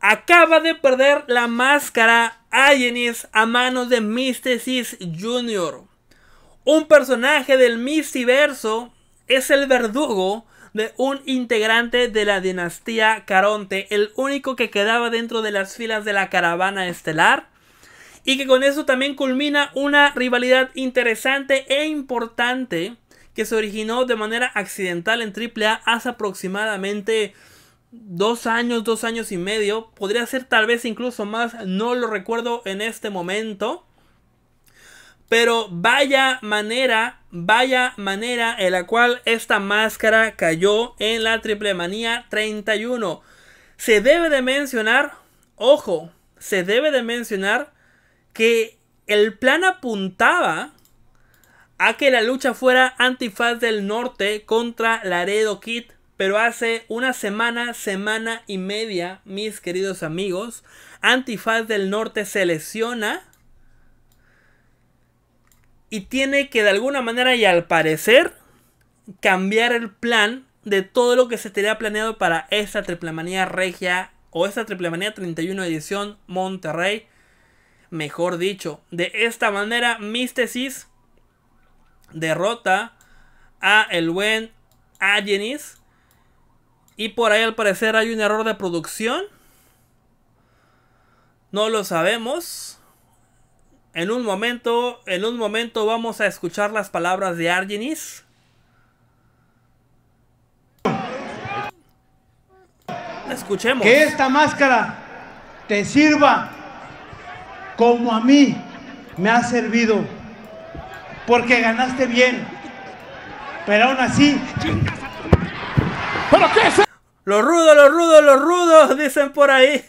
acaba de perder la máscara Ayenis a manos de Mysticis Jr. Un personaje del Mistiverso es el verdugo de un integrante de la dinastía Caronte, el único que quedaba dentro de las filas de la caravana estelar. Y que con eso también culmina una rivalidad interesante e importante que se originó de manera accidental en AAA hace aproximadamente dos años, dos años y medio. Podría ser tal vez incluso más, no lo recuerdo en este momento. Pero vaya manera, vaya manera en la cual esta máscara cayó en la Triple Manía 31. Se debe de mencionar, ojo, se debe de mencionar que el plan apuntaba a que la lucha fuera Antifaz del Norte contra Laredo Kid. Pero hace una semana, semana y media, mis queridos amigos, Antifaz del Norte se lesiona y tiene que de alguna manera y al parecer cambiar el plan de todo lo que se tenía planeado para esta triplemanía regia o esta triplemanía 31 edición Monterrey. Mejor dicho, de esta manera Místesis derrota a el buen Agenis y por ahí al parecer hay un error de producción. No lo sabemos. En un momento, en un momento vamos a escuchar las palabras de Argenis. Escuchemos. Que esta máscara te sirva como a mí me ha servido. Porque ganaste bien. Pero aún así. ¿Pero qué es? Los rudos, los rudos, los rudos, dicen por ahí.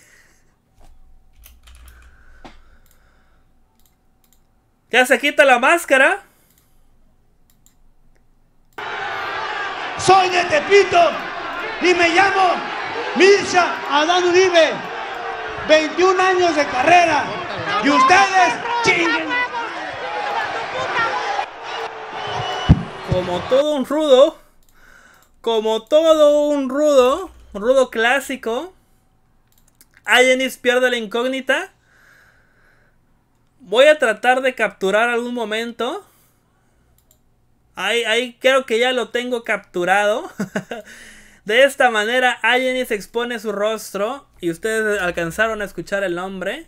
Ya se quita la máscara. Soy de Tepito y me llamo Mirza Adán Uribe. 21 años de carrera. Y ustedes chinguen. Como todo un rudo. Como todo un rudo. Un rudo clásico. Ayenis pierde la incógnita. Voy a tratar de capturar algún momento. Ahí, ahí creo que ya lo tengo capturado. de esta manera, Ayenis expone su rostro. Y ustedes alcanzaron a escuchar el nombre.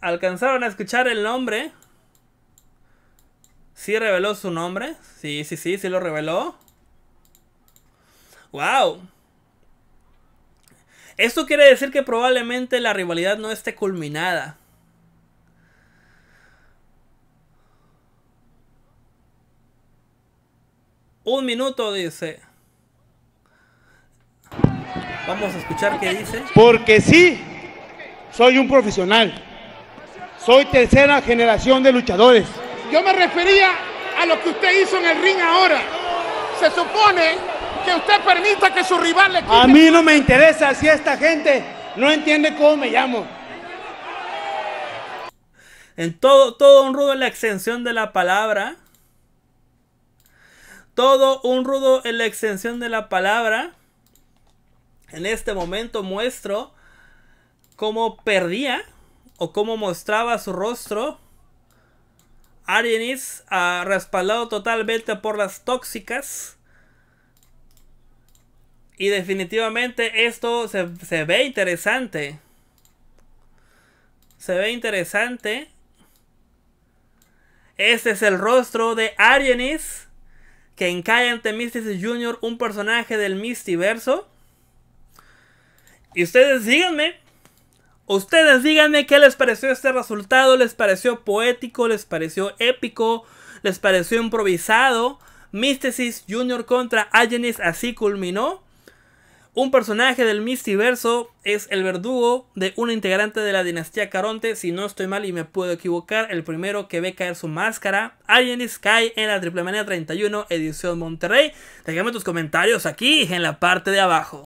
Alcanzaron a escuchar el nombre. Sí reveló su nombre. Sí, sí, sí, sí lo reveló. ¡Wow! Esto quiere decir que probablemente la rivalidad no esté culminada. Un minuto, dice. Vamos a escuchar qué dice. Porque sí, soy un profesional. Soy tercera generación de luchadores. Yo me refería a lo que usted hizo en el ring ahora. Se supone que usted permita que su rival le quite. A mí no me interesa si esta gente no entiende cómo me llamo. En todo, todo un rudo en la extensión de la palabra. Todo un rudo en la extensión de la palabra. En este momento muestro cómo perdía o cómo mostraba su rostro. Arienis ha respaldado totalmente por las tóxicas. Y definitivamente esto se, ve interesante. Se ve interesante. Este es el rostro de Arienis. Que encae ante Mysticis Jr. Un personaje del Mistiverso. Y ustedes díganme. Ustedes díganme qué les pareció este resultado. ¿Les pareció poético? ¿Les pareció épico? ¿Les pareció improvisado? Mysticis Jr. contra Arienis así culminó. Un personaje del Mistiverso es el verdugo de un integrante de la dinastía Caronte. Si no estoy mal y me puedo equivocar, el primero que ve caer su máscara, Alien Sky en la Triple Manía 31 edición Monterrey. Déjame tus comentarios aquí en la parte de abajo.